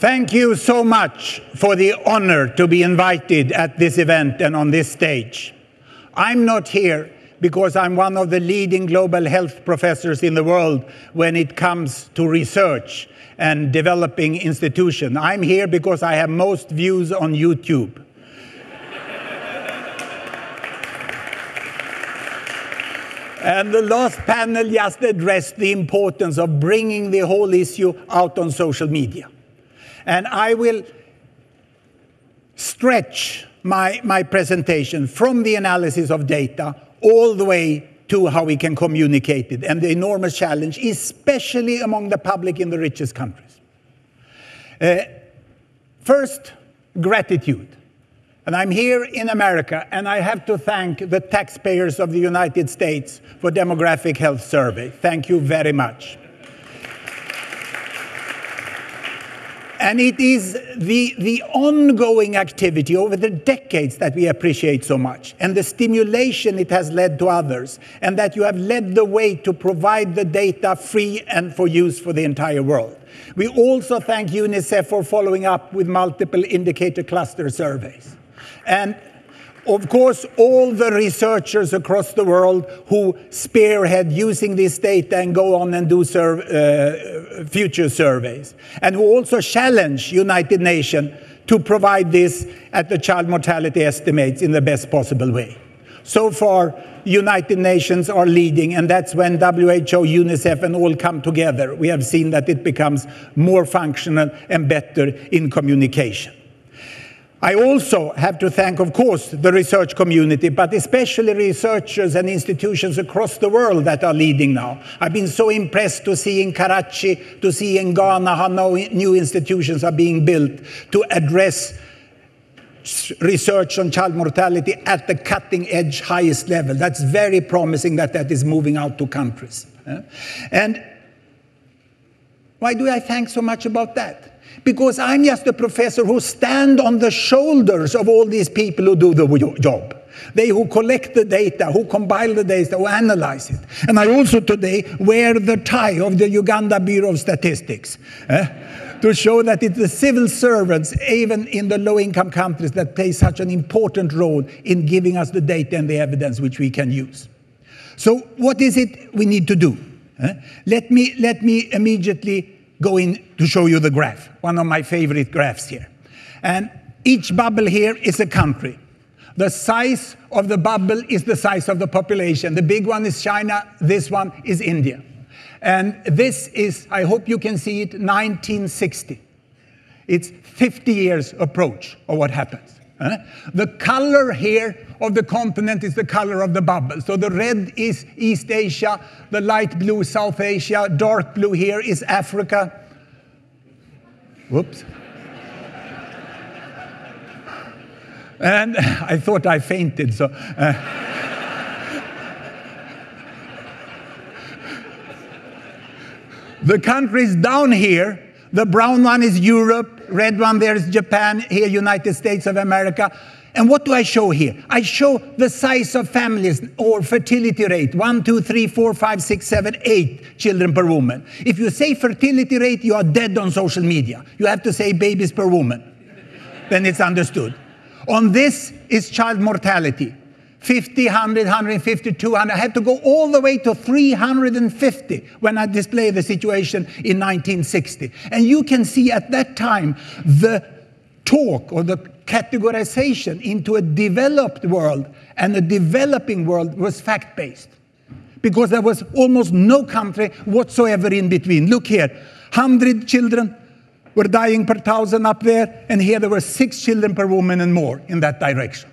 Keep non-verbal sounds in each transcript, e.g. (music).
Thank you so much for the honor to be invited at this event and on this stage. I'm not here because I'm one of the leading global health professors in the world when it comes to research and developing institutions. I'm here because I have most views on YouTube. And the last panel just addressed the importance of bringing the whole issue out on social media. And I will stretch my, my presentation from the analysis of data all the way to how we can communicate it and the enormous challenge, especially among the public in the richest countries. Uh, first, gratitude. And I'm here in America, and I have to thank the taxpayers of the United States for Demographic Health Survey. Thank you very much. And it is the, the ongoing activity over the decades that we appreciate so much, and the stimulation it has led to others, and that you have led the way to provide the data free and for use for the entire world. We also thank UNICEF for following up with multiple indicator cluster surveys. And of course, all the researchers across the world who spearhead using this data and go on and do uh, future surveys, and who also challenge United Nations to provide this at the child mortality estimates in the best possible way. So far, United Nations are leading, and that's when WHO, UNICEF, and all come together. We have seen that it becomes more functional and better in communication. I also have to thank, of course, the research community, but especially researchers and institutions across the world that are leading now. I've been so impressed to see in Karachi, to see in Ghana how new institutions are being built to address research on child mortality at the cutting edge, highest level. That's very promising that that is moving out to countries. And why do I thank so much about that? Because I'm just a professor who stand on the shoulders of all these people who do the job. They who collect the data, who compile the data, who analyze it. And I also today wear the tie of the Uganda Bureau of Statistics eh, to show that it's the civil servants, even in the low income countries, that play such an important role in giving us the data and the evidence which we can use. So, what is it we need to do? Eh? Let, me, let me immediately going to show you the graph, one of my favorite graphs here. And each bubble here is a country. The size of the bubble is the size of the population. The big one is China, this one is India. And this is, I hope you can see it, 1960. It's 50 years approach of what happens. The color here of the continent is the color of the bubble. So the red is East Asia, the light blue South Asia, dark blue here is Africa. Whoops. and (laughs) I thought I fainted, so. Uh, the countries down here the brown one is Europe, red one there is Japan, here United States of America. And what do I show here? I show the size of families or fertility rate one, two, three, four, five, six, seven, eight children per woman. If you say fertility rate, you are dead on social media. You have to say babies per woman. then it's understood. On this is child mortality. 50, 100, 150, 200. I had to go all the way to 350 when I display the situation in 1960. And you can see at that time the talk or the categorization into a developed world and a developing world was fact based because there was almost no country whatsoever in between. Look here 100 children were dying per thousand up there, and here there were six children per woman and more in that direction.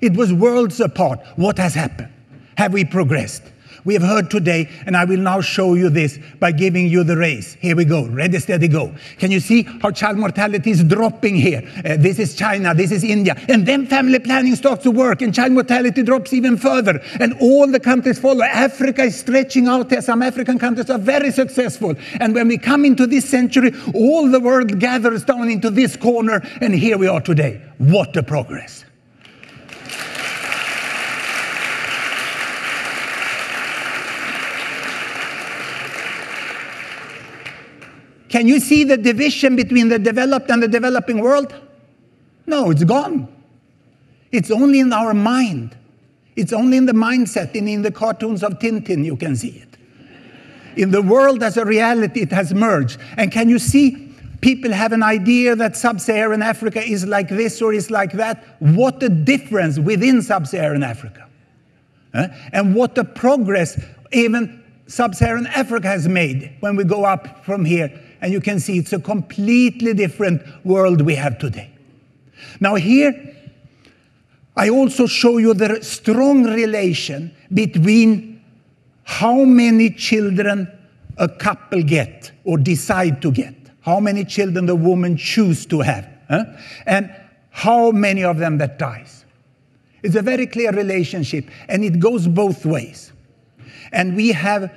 It was worlds apart. What has happened? Have we progressed? We have heard today, and I will now show you this by giving you the race. Here we go. Ready, steady, go. Can you see how child mortality is dropping here? Uh, this is China, this is India. And then family planning starts to work, and child mortality drops even further. And all the countries follow. Africa is stretching out there. Some African countries are very successful. And when we come into this century, all the world gathers down into this corner, and here we are today. What a progress. Can you see the division between the developed and the developing world? No, it's gone. It's only in our mind. It's only in the mindset and in the cartoons of Tintin you can see it. In the world as a reality, it has merged. And can you see people have an idea that sub Saharan Africa is like this or is like that? What a difference within sub Saharan Africa. Huh? And what a progress even sub Saharan Africa has made when we go up from here. And you can see it's a completely different world we have today. Now, here, I also show you the strong relation between how many children a couple get or decide to get, how many children the woman choose to have, huh? and how many of them that dies. It's a very clear relationship, and it goes both ways. And we have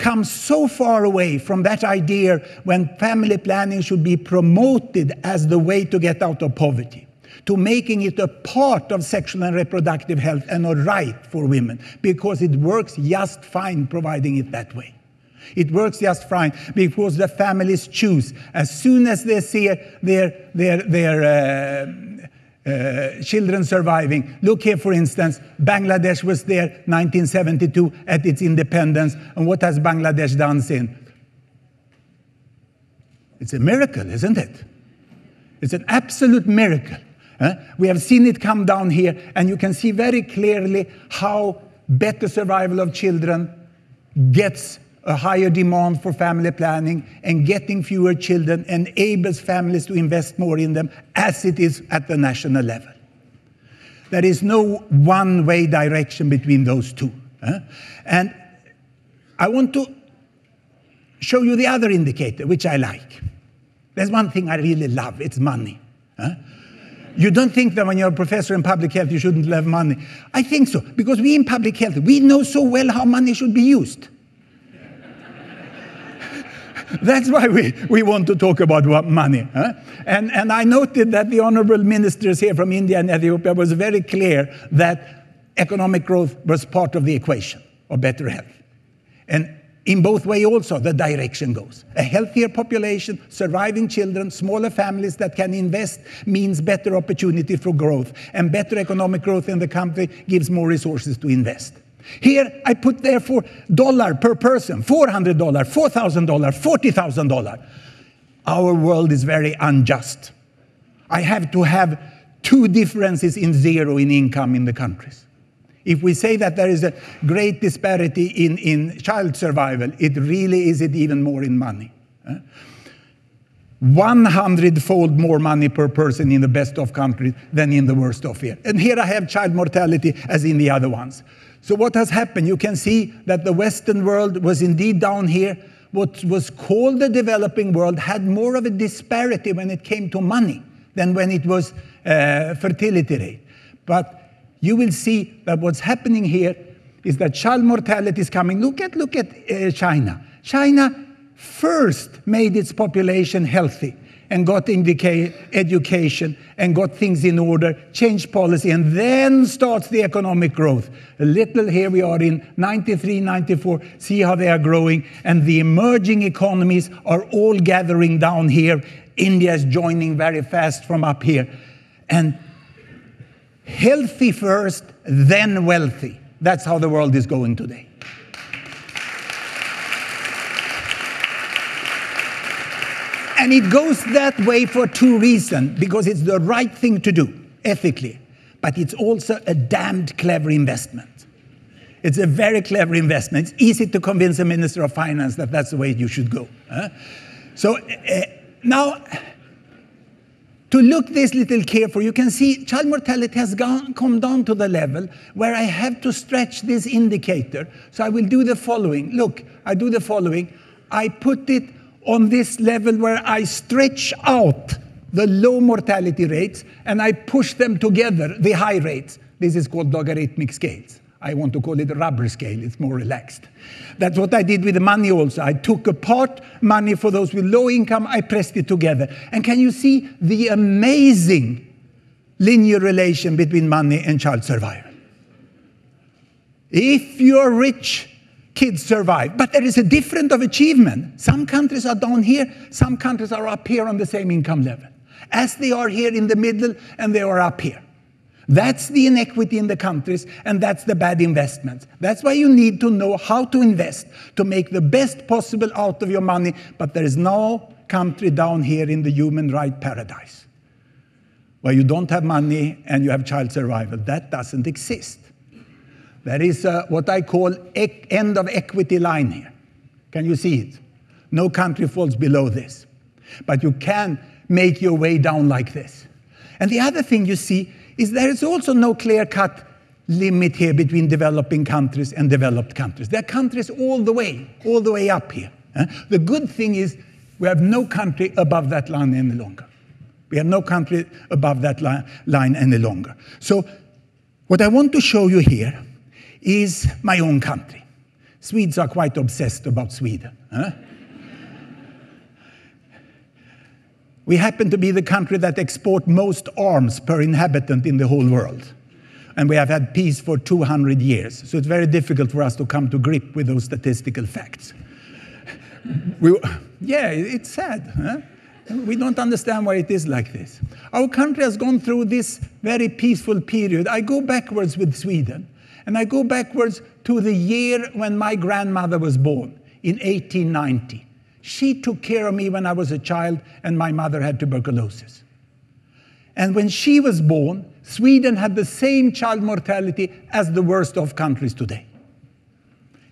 come so far away from that idea when family planning should be promoted as the way to get out of poverty to making it a part of sexual and reproductive health and a right for women because it works just fine providing it that way. It works just fine because the families choose. As soon as they see their, their, their uh, uh, children surviving. Look here, for instance, Bangladesh was there 1972 at its independence. And what has Bangladesh done since? It's a miracle, isn't it? It's an absolute miracle. We have seen it come down here, and you can see very clearly how better survival of children gets a higher demand for family planning, and getting fewer children enables families to invest more in them as it is at the national level. There is no one way direction between those two. And I want to show you the other indicator, which I like. There's one thing I really love it's money. You don't think that when you're a professor in public health, you shouldn't have money. I think so, because we in public health, we know so well how money should be used. That's why we, we want to talk about money. Huh? And, and I noted that the honorable ministers here from India and Ethiopia was very clear that economic growth was part of the equation of better health. And in both way also the direction goes a healthier population surviving children smaller families that can invest means better opportunity for growth and better economic growth in the country gives more resources to invest here i put therefore dollar per person $400 $4000 $40000 our world is very unjust i have to have two differences in zero in income in the countries if we say that there is a great disparity in, in child survival, it really is it even more in money. Eh? 100 fold more money per person in the best of countries than in the worst of here. And here I have child mortality as in the other ones. So, what has happened? You can see that the Western world was indeed down here. What was called the developing world had more of a disparity when it came to money than when it was uh, fertility rate. But you will see that what's happening here is that child mortality is coming. Look at, look at uh, China. China first made its population healthy and got education and got things in order, changed policy, and then starts the economic growth. A little here we are in 93, 94, see how they are growing, and the emerging economies are all gathering down here. India is joining very fast from up here. And healthy first, then wealthy. That's how the world is going today. And it goes that way for two reasons because it's the right thing to do ethically, but it's also a damned clever investment. It's a very clever investment. It's easy to convince a minister of finance that that's the way you should go. Huh? So uh, now, to look this little careful, you can see child mortality has gone, come down to the level where I have to stretch this indicator. So I will do the following. Look, I do the following. I put it on this level where I stretch out the low mortality rates and I push them together, the high rates. This is called logarithmic scales. I want to call it a rubber scale, it's more relaxed. That's what I did with the money also. I took apart money for those with low income, I pressed it together. And can you see the amazing linear relation between money and child survival? If you're rich, kids survive. But there is a difference of achievement. Some countries are down here, some countries are up here on the same income level, as they are here in the middle and they are up here. That's the inequity in the countries, and that's the bad investments. That's why you need to know how to invest to make the best possible out of your money. But there is no country down here in the human right paradise where you don't have money and you have child survival. That doesn't exist. There is a, what I call end of equity line here. Can you see it? No country falls below this. But you can make your way down like this. And the other thing you see is there is also no clear cut limit here between developing countries and developed countries. There are countries all the way, all the way up here. The good thing is we have no country above that line any longer. We have no country above that li line any longer. So, what I want to show you here is my own country. Swedes are quite obsessed about Sweden. Huh? We happen to be the country that export most arms per inhabitant in the whole world. And we have had peace for 200 years. So it's very difficult for us to come to grip with those statistical facts. We, yeah, it's sad. Huh? We don't understand why it is like this. Our country has gone through this very peaceful period. I go backwards with Sweden, and I go backwards to the year when my grandmother was born in 1890. She took care of me when I was a child, and my mother had tuberculosis. And when she was born, Sweden had the same child mortality as the worst of countries today.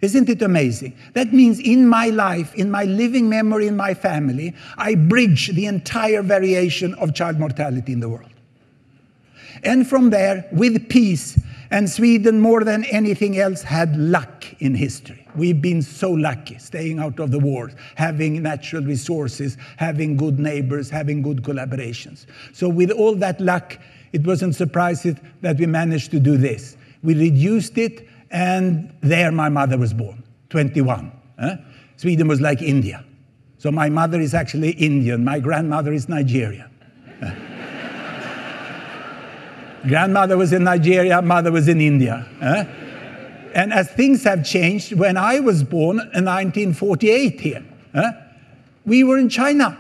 Isn't it amazing? That means in my life, in my living memory, in my family, I bridge the entire variation of child mortality in the world. And from there, with peace, and Sweden, more than anything else, had luck in history. We've been so lucky staying out of the wars, having natural resources, having good neighbors, having good collaborations. So, with all that luck, it wasn't surprising that we managed to do this. We reduced it, and there my mother was born, 21. Eh? Sweden was like India. So, my mother is actually Indian, my grandmother is Nigerian. Grandmother was in Nigeria, mother was in India. Eh? And as things have changed, when I was born in 1948 here, eh, we were in China.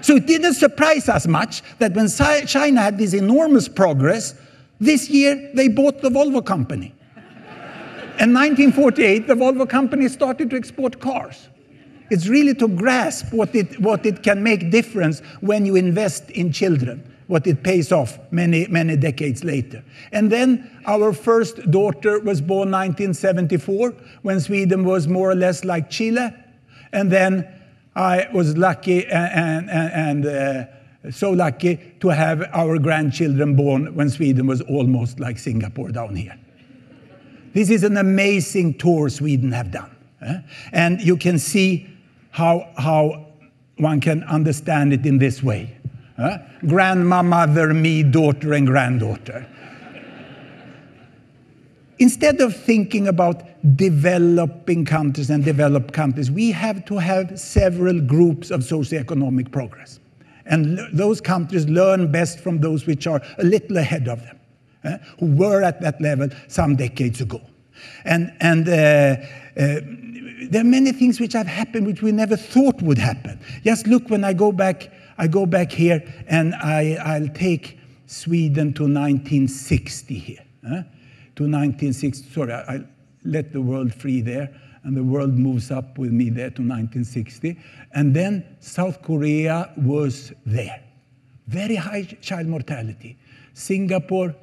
So it didn't surprise us much that when China had this enormous progress, this year they bought the Volvo company. In 1948, the Volvo company started to export cars. It's really to grasp what it, what it can make difference when you invest in children what it pays off many, many decades later. And then our first daughter was born 1974 when Sweden was more or less like Chile. And then I was lucky and, and, and uh, so lucky to have our grandchildren born when Sweden was almost like Singapore down here. This is an amazing tour Sweden have done. Eh? And you can see how, how one can understand it in this way. Huh? Grandma, mother, me, daughter, and granddaughter. Instead of thinking about developing countries and developed countries, we have to have several groups of socioeconomic progress. And those countries learn best from those which are a little ahead of them, eh, who were at that level some decades ago. And, and uh, uh, there are many things which have happened which we never thought would happen. Just look when I go back I go back here and I, I'll take Sweden to 1960 here. Huh? To 1960, sorry, I, I let the world free there, and the world moves up with me there to 1960. And then South Korea was there. Very high child mortality. Singapore,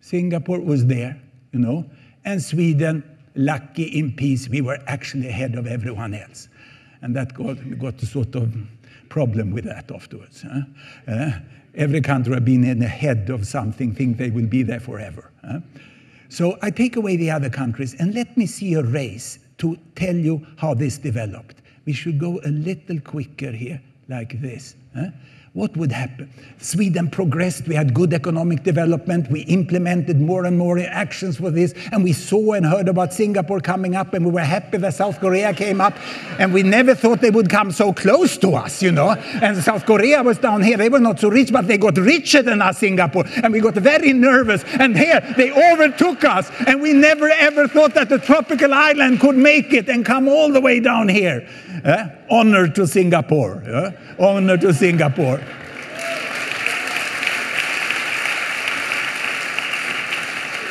Singapore was there, you know, and Sweden, lucky in peace, we were actually ahead of everyone else. And that got, got sort of problem with that afterwards. Huh? Uh, every country have been in ahead of something, think they will be there forever. Huh? So I take away the other countries and let me see a race to tell you how this developed. We should go a little quicker here, like this. huh? What would happen? Sweden progressed. We had good economic development. We implemented more and more actions for this. And we saw and heard about Singapore coming up, and we were happy that South Korea came up. And we never thought they would come so close to us, you know. And South Korea was down here. They were not so rich, but they got richer than us, Singapore. And we got very nervous. And here they overtook us. And we never ever thought that the tropical island could make it and come all the way down here. Uh, honor to Singapore. Uh, honor to Singapore.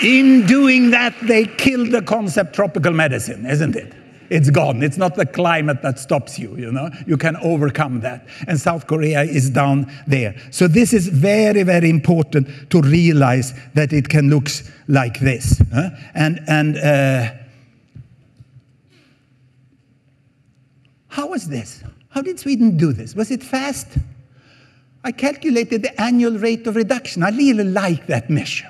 In doing that, they killed the concept tropical medicine, isn't it? It's gone. It's not the climate that stops you, you know. You can overcome that. And South Korea is down there. So this is very, very important to realize that it can look like this. Huh? And, and uh, how was this? How did Sweden do this? Was it fast? I calculated the annual rate of reduction. I really like that measure.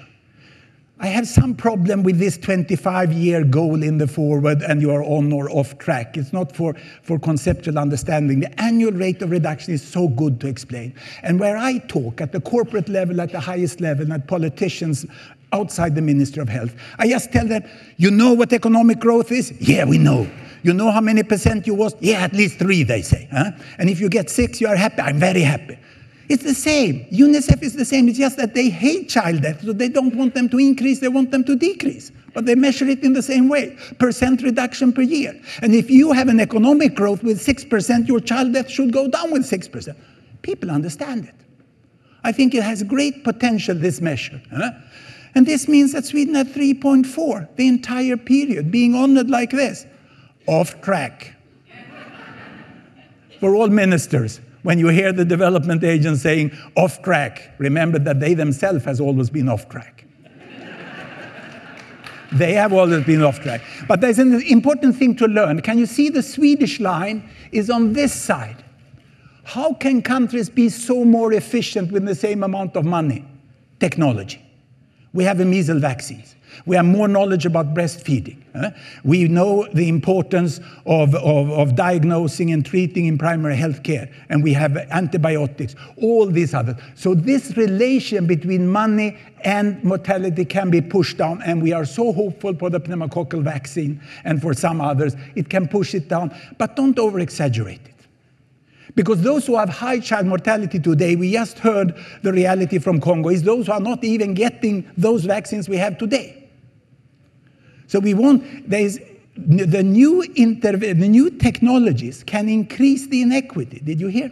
I have some problem with this 25 year goal in the forward and you are on or off track. It's not for, for conceptual understanding. The annual rate of reduction is so good to explain. And where I talk at the corporate level, at the highest level, at politicians outside the Ministry of Health, I just tell them, you know what economic growth is? Yeah, we know. You know how many percent you was? Yeah, at least three, they say. Huh? And if you get six, you are happy. I'm very happy. It's the same. UNICEF is the same. It's just that they hate child death, so they don't want them to increase, they want them to decrease. But they measure it in the same way percent reduction per year. And if you have an economic growth with 6%, your child death should go down with 6%. People understand it. I think it has great potential, this measure. Huh? And this means that Sweden had 3.4 the entire period, being honored like this. Off track. For all ministers, when you hear the development agent saying off track, remember that they themselves has always been off track. (laughs) they have always been off track. But there's an important thing to learn. Can you see the Swedish line is on this side? How can countries be so more efficient with the same amount of money? Technology. We have a measles vaccines. We have more knowledge about breastfeeding. We know the importance of, of, of, diagnosing and treating in primary health care, and we have antibiotics, all these others. So, this relation between money and mortality can be pushed down, and we are so hopeful for the pneumococcal vaccine and for some others, it can push it down, but don't over exaggerate. Because those who have high child mortality today, we just heard the reality from Congo, is those who are not even getting those vaccines we have today. So we want, there's, the new, the new technologies can increase the inequity. Did you hear?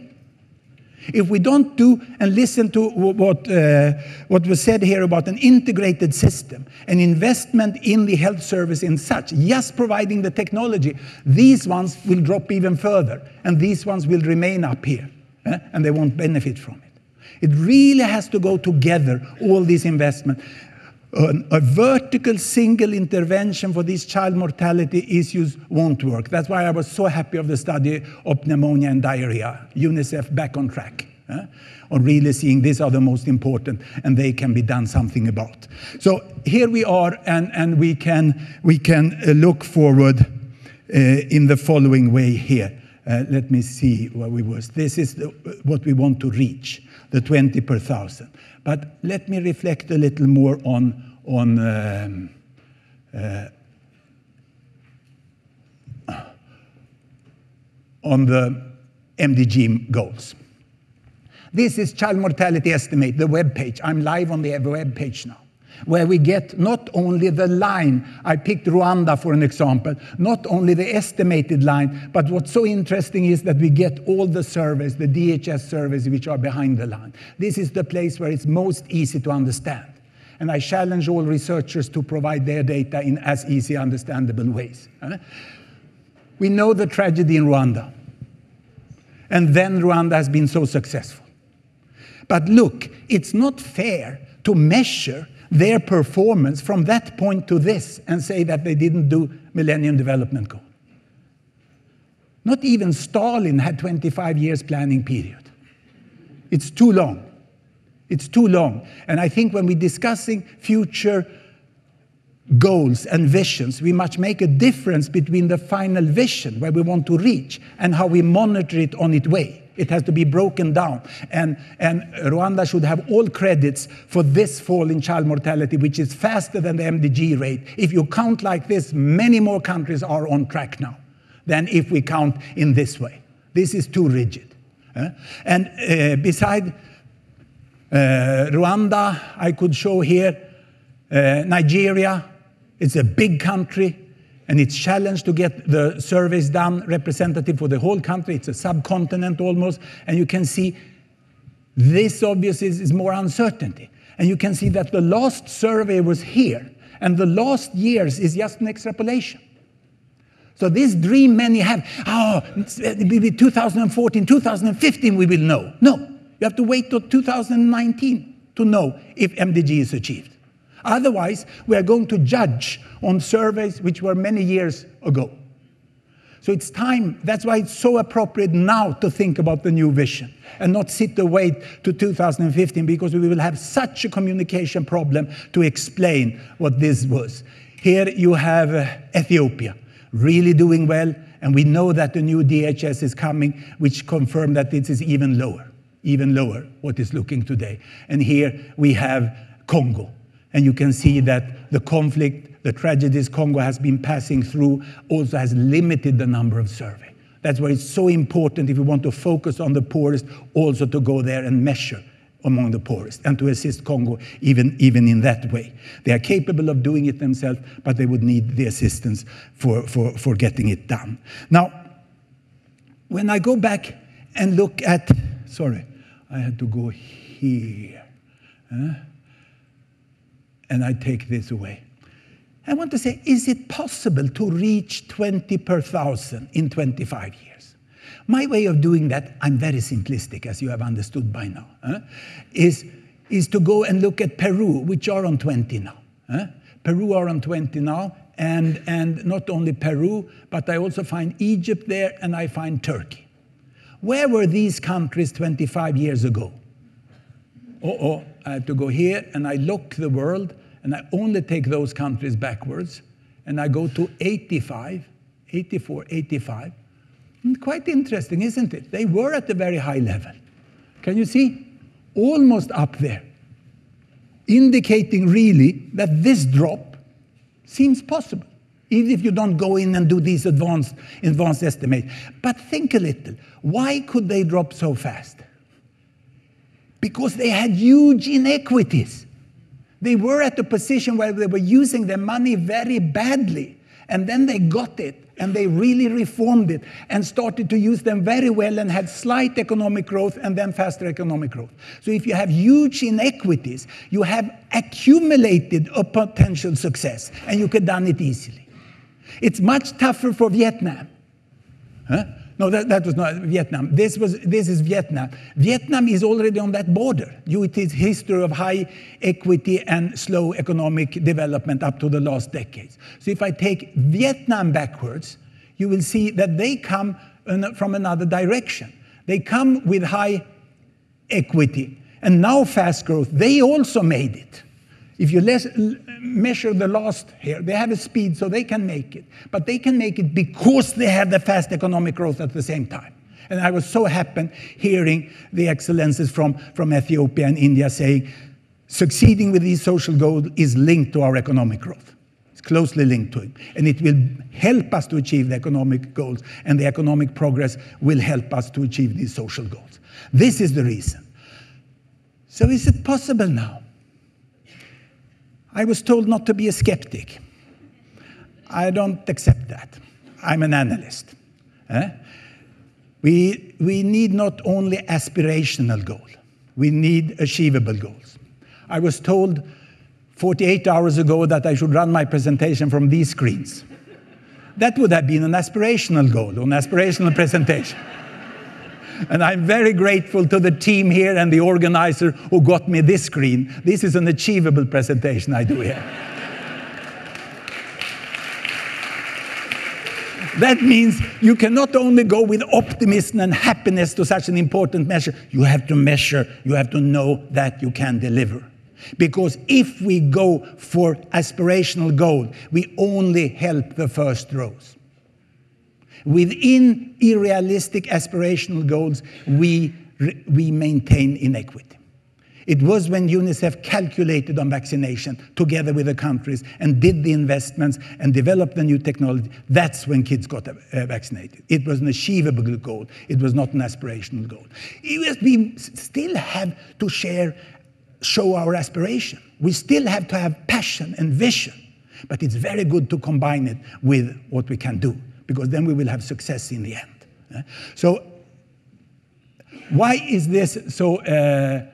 If we don't do and listen to what, uh, what was said here about an integrated system, an investment in the health service in such, just providing the technology, these ones will drop even further, and these ones will remain up here, eh? and they won't benefit from it. It really has to go together, all these investments a vertical single intervention for these child mortality issues won't work. That's why I was so happy of the study of pneumonia and diarrhea. UNICEF back on track. Eh? On really seeing these are the most important and they can be done something about. So here we are and, and we can, we can uh, look forward uh, in the following way here. Uh, let me see where we was. This is the, what we want to reach, the 20 per thousand. But let me reflect a little more on, on um, uh, on the MDG goals. This is child mortality estimate, the web page. I'm live on the web page now where we get not only the line, I picked Rwanda for an example, not only the estimated line, but what's so interesting is that we get all the surveys, the DHS surveys, which are behind the line. This is the place where it's most easy to understand. And I challenge all researchers to provide their data in as easy, understandable ways. Eh? We know the tragedy in Rwanda. And then Rwanda has been so successful. But look, it's not fair to measure their performance from that point to this and say that they didn't do Millennium Development Goal. Not even Stalin had 25 years planning period. It's too long. It's too long. And I think when we're discussing future goals and visions, we must make a difference between the final vision where we want to reach and how we monitor it on its way. It has to be broken down. And, and Rwanda should have all credits for this fall in child mortality, which is faster than the MDG rate. If you count like this, many more countries are on track now than if we count in this way. This is too rigid. Uh, and uh, beside uh, Rwanda, I could show here uh, Nigeria. It's a big country and it's challenged to get the surveys done representative for the whole country. It's a subcontinent almost, and you can see this obviously is more uncertainty. And you can see that the last survey was here, and the last years is just an extrapolation. So this dream many have, oh, it will be 2014, 2015 we will know. No, you have to wait till 2019 to know if MDG is achieved. Otherwise, we are going to judge on surveys which were many years ago. So it's time, that's why it's so appropriate now to think about the new vision and not sit and wait to 2015 because we will have such a communication problem to explain what this was. Here you have uh, Ethiopia, really doing well, and we know that the new DHS is coming, which confirm that this is even lower, even lower what is looking today. And here we have Congo, and you can see that the conflict, the tragedies Congo has been passing through also has limited the number of survey. That's why it's so important if you want to focus on the poorest, also to go there and measure among the poorest and to assist Congo even, even in that way. They are capable of doing it themselves, but they would need the assistance for, for, for getting it done. Now, when I go back and look at, sorry, I had to go here. Huh? And I take this away. I want to say, is it possible to reach 20 per thousand in 25 years? My way of doing that, I'm very simplistic, as you have understood by now, huh? is, is to go and look at Peru, which are on 20 now. Huh? Peru are on 20 now, and, and not only Peru, but I also find Egypt there and I find Turkey. Where were these countries 25 years ago? Oh, oh, I have to go here and I look the world and I only take those countries backwards, and I go to 85, 84, 85. And quite interesting, isn't it? They were at a very high level. Can you see? Almost up there, indicating really that this drop seems possible, even if you don't go in and do these advanced, advanced estimates. But think a little why could they drop so fast? Because they had huge inequities. They were at a position where they were using their money very badly. And then they got it and they really reformed it and started to use them very well and had slight economic growth and then faster economic growth. So if you have huge inequities, you have accumulated a potential success and you could done it easily. It's much tougher for Vietnam. Huh? No, that, that was not Vietnam. This, was, this is Vietnam. Vietnam is already on that border due to its history of high equity and slow economic development up to the last decades. So if I take Vietnam backwards, you will see that they come from another direction. They come with high equity and now fast growth. They also made it. If you measure the last here, they have a speed so they can make it. But they can make it because they have the fast economic growth at the same time. And I was so happy hearing the excellences from, from Ethiopia and India saying, succeeding with these social goals is linked to our economic growth. It's closely linked to it. And it will help us to achieve the economic goals, and the economic progress will help us to achieve these social goals. This is the reason. So, is it possible now I was told not to be a skeptic. I don't accept that. I'm an analyst. Eh? We, we need not only aspirational goals, we need achievable goals. I was told 48 hours ago that I should run my presentation from these screens. That would have been an aspirational goal, an aspirational presentation. And I'm very grateful to the team here and the organizer who got me this screen. This is an achievable presentation I do here. that means you can not only go with optimism and happiness to such an important measure, you have to measure, you have to know that you can deliver. Because if we go for aspirational goal, we only help the first rows. Within unrealistic aspirational goals, we, we maintain inequity. It was when UNICEF calculated on vaccination together with the countries and did the investments and developed the new technology. That's when kids got uh, vaccinated. It was an achievable goal. It was not an aspirational goal. We still have to share, show our aspiration. We still have to have passion and vision. But it's very good to combine it with what we can do, because then we will have success in the end. So, why is this so? Uh,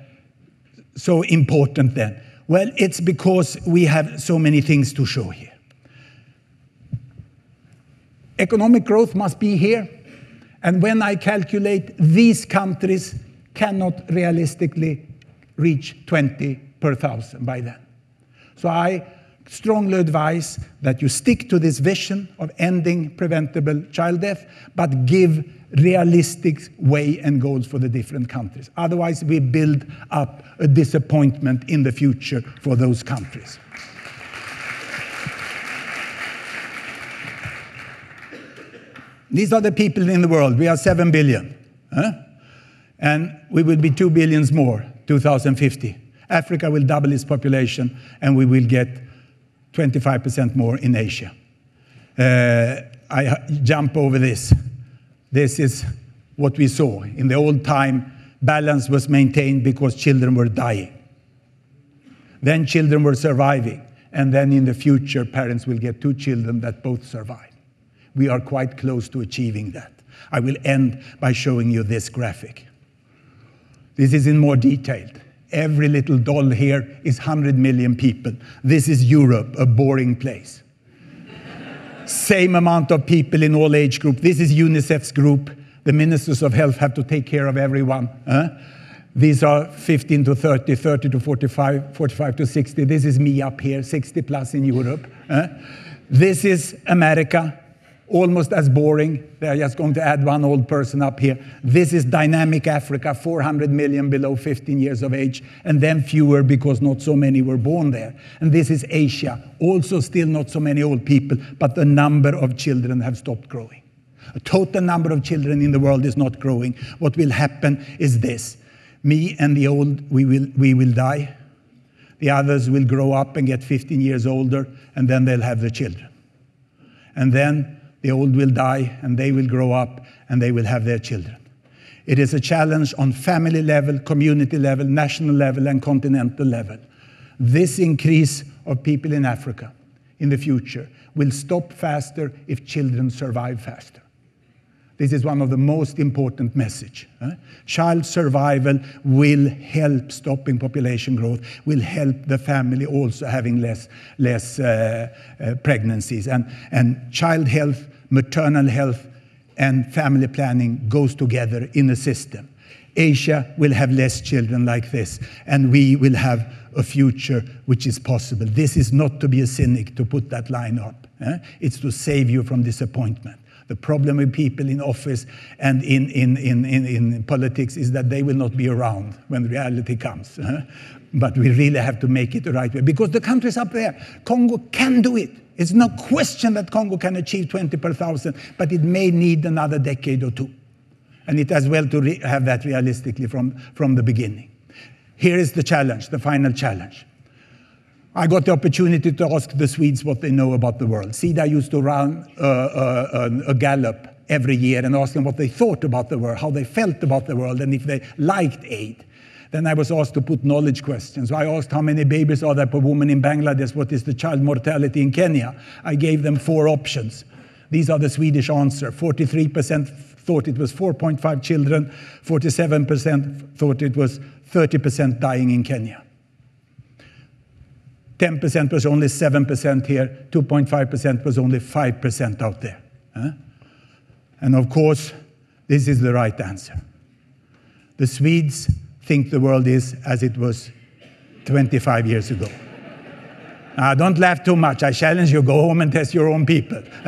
so important then? Well, it's because we have so many things to show here. Economic growth must be here. And when I calculate, these countries cannot realistically reach 20 per thousand by then. So I strongly advise that you stick to this vision of ending preventable child death, but give realistic way and goals for the different countries. Otherwise, we build up a disappointment in the future for those countries. These are the people in the world. We are 7 billion. Huh? And we will be 2 billions more 2050. Africa will double its population, and we will get 25% more in Asia. Uh, I jump over this. This is what we saw. In the old time, balance was maintained because children were dying. Then children were surviving. And then in the future, parents will get two children that both survive. We are quite close to achieving that. I will end by showing you this graphic. This is in more detail. Every little doll here is 100 million people. This is Europe, a boring place same amount of people in all age group. This is UNICEF's group. The ministers of health have to take care of everyone. Huh? These are 15 to 30, 30 to 45, 45 to 60. This is me up here, 60 plus in Europe. Huh? This is America almost as boring. They're just going to add one old person up here. This is dynamic Africa, 400 million below 15 years of age, and then fewer because not so many were born there. And this is Asia, also still not so many old people, but the number of children have stopped growing. A total number of children in the world is not growing. What will happen is this me and the old, we will, we will die. The others will grow up and get 15 years older, and then they'll have the children. And then the old will die, and they will grow up, and they will have their children. It is a challenge on family level, community level, national level, and continental level. This increase of people in Africa in the future will stop faster if children survive faster. This is one of the most important message. Child survival will help stopping population growth, will help the family also having less, less uh, uh, pregnancies. And, and child health, maternal health, and family planning goes together in a system. Asia will have less children like this, and we will have a future which is possible. This is not to be a cynic to put that line up. Eh? It's to save you from disappointment. The problem with people in office and in, in, in, in, in politics is that they will not be around when reality comes. But we really have to make it the right way because the countries up there, Congo can do it. It's no question that Congo can achieve 20 per thousand, but it may need another decade or two. And it as well to have that realistically from, from the beginning. Here is the challenge, the final challenge. I got the opportunity to ask the Swedes what they know about the world. Sida used to run uh, uh, a Gallup every year and ask them what they thought about the world, how they felt about the world, and if they liked aid. Then I was asked to put knowledge questions. I asked how many babies are there per woman in Bangladesh? What is the child mortality in Kenya? I gave them four options. These are the Swedish answer. 43% thought it was 4.5 children, 47% thought it was 30% dying in Kenya. 10% was only 7% here, 2.5% was only 5% out there. Huh? And of course, this is the right answer. The Swedes think the world is as it was 25 years ago. now, don't laugh too much. I challenge you, go home and test your own people. (laughs)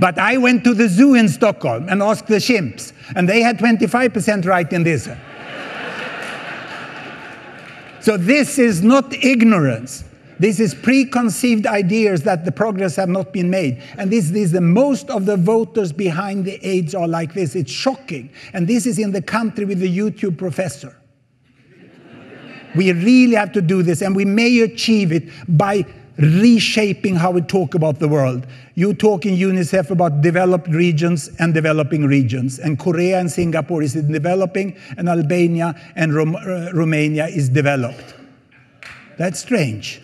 but I went to the zoo in Stockholm and asked the chimps, and they had 25% right in this. So this is not ignorance. This is preconceived ideas that the progress have not been made. And this is the most of the voters behind the AIDS are like this. It's shocking. And this is in the country with the YouTube professor. we really have to do this, and we may achieve it by reshaping how we talk about the world. You talk in UNICEF about developed regions and developing regions, and Korea and Singapore is developing, and Albania and Rom uh, Romania is developed. That's strange.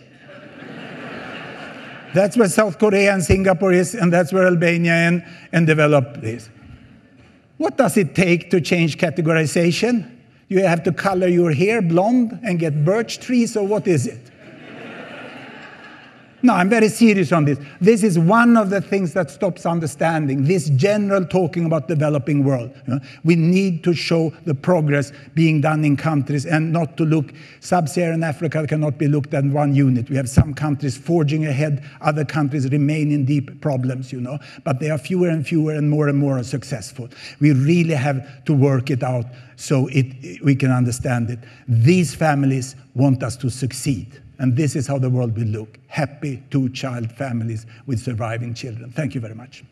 That's where South Korea and Singapore is, and that's where Albania and, and developed is. What does it take to change categorization? You have to color your hair blonde and get birch trees, or what is it? No, I'm very serious on this. This is one of the things that stops understanding this general talking about developing world. You know? We need to show the progress being done in countries and not to look. Sub-Saharan Africa cannot be looked at in one unit. We have some countries forging ahead, other countries remain in deep problems, you know. But they are fewer and fewer and more and more successful. We really have to work it out so it, we can understand it. These families want us to succeed. And this is how the world will look happy two child families with surviving children. Thank you very much.